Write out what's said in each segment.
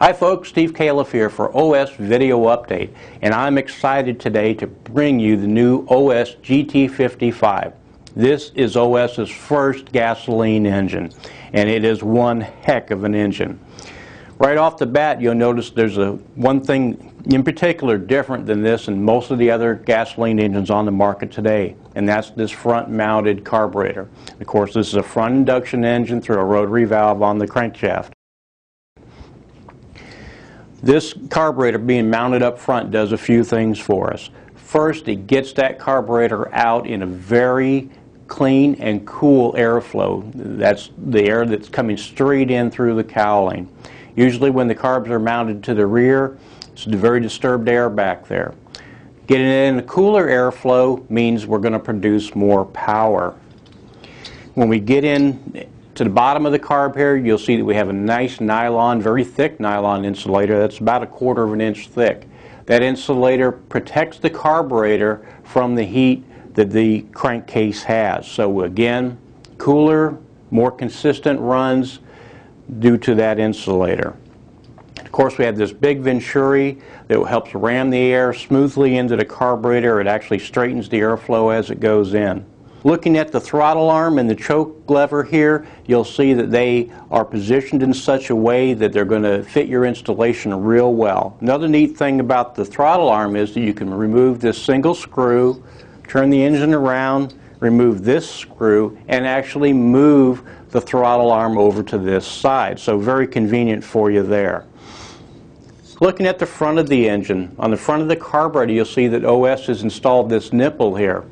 Hi folks, Steve Kaluf here for OS Video Update, and I'm excited today to bring you the new OS GT55. This is OS's first gasoline engine, and it is one heck of an engine. Right off the bat, you'll notice there's a one thing in particular different than this and most of the other gasoline engines on the market today, and that's this front-mounted carburetor. Of course, this is a front induction engine through a rotary valve on the crankshaft. This carburetor being mounted up front does a few things for us. First, it gets that carburetor out in a very clean and cool airflow. That's the air that's coming straight in through the cowling. Usually when the carbs are mounted to the rear, it's very disturbed air back there. Getting it in a cooler airflow means we're going to produce more power. When we get in to the bottom of the carb here, you'll see that we have a nice nylon, very thick nylon insulator that's about a quarter of an inch thick. That insulator protects the carburetor from the heat that the crankcase has. So again, cooler, more consistent runs, due to that insulator. Of course, we have this big venturi that helps ram the air smoothly into the carburetor. It actually straightens the airflow as it goes in. Looking at the throttle arm and the choke lever here, you'll see that they are positioned in such a way that they're going to fit your installation real well. Another neat thing about the throttle arm is that you can remove this single screw, turn the engine around, remove this screw, and actually move the throttle arm over to this side. So very convenient for you there. Looking at the front of the engine, on the front of the carburetor you'll see that OS has installed this nipple here.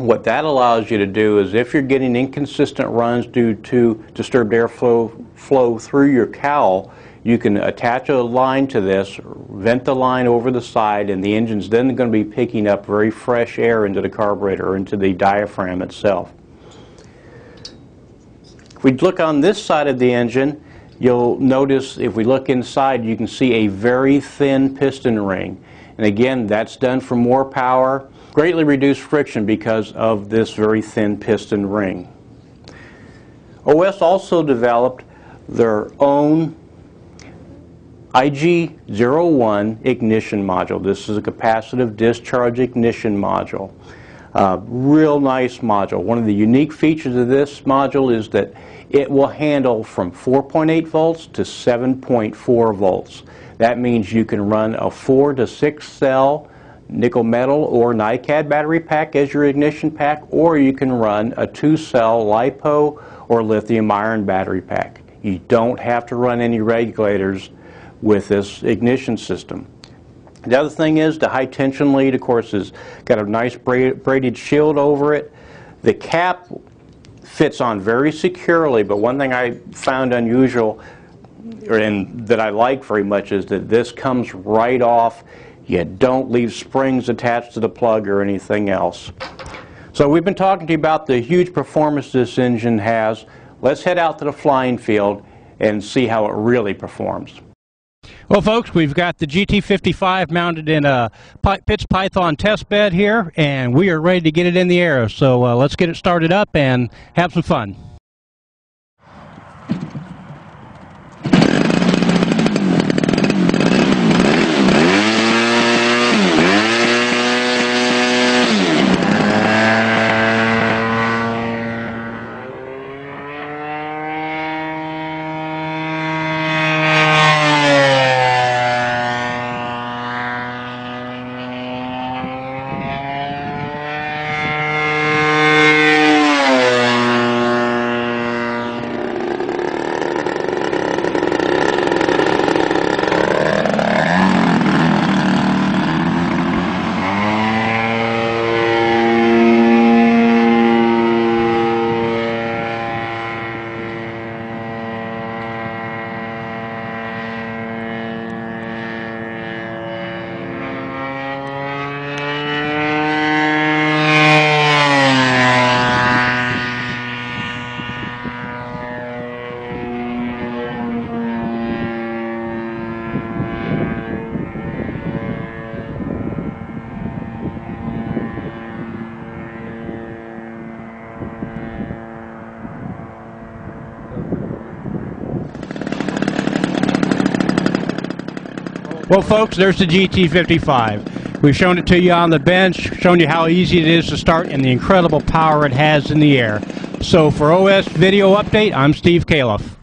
What that allows you to do is if you're getting inconsistent runs due to disturbed airflow flow through your cowl, you can attach a line to this, vent the line over the side, and the engine's then going to be picking up very fresh air into the carburetor or into the diaphragm itself. If we look on this side of the engine, you'll notice if we look inside, you can see a very thin piston ring. And again, that's done for more power, greatly reduced friction because of this very thin piston ring. OS also developed their own IG01 ignition module. This is a capacitive discharge ignition module. Uh, real nice module. One of the unique features of this module is that it will handle from 4.8 volts to 7.4 volts. That means you can run a 4 to 6 cell nickel metal or NiCad battery pack as your ignition pack, or you can run a 2 cell LiPo or lithium iron battery pack. You don't have to run any regulators with this ignition system. The other thing is the high tension lead, of course, has got a nice braided shield over it. The cap fits on very securely, but one thing I found unusual and that I like very much is that this comes right off. You don't leave springs attached to the plug or anything else. So we've been talking to you about the huge performance this engine has. Let's head out to the flying field and see how it really performs. Well, folks, we've got the GT55 mounted in a Pitts Python test bed here, and we are ready to get it in the air. So uh, let's get it started up and have some fun. Well, folks, there's the GT55. We've shown it to you on the bench, shown you how easy it is to start, and the incredible power it has in the air. So for OS Video Update, I'm Steve Kaluf.